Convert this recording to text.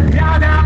piada!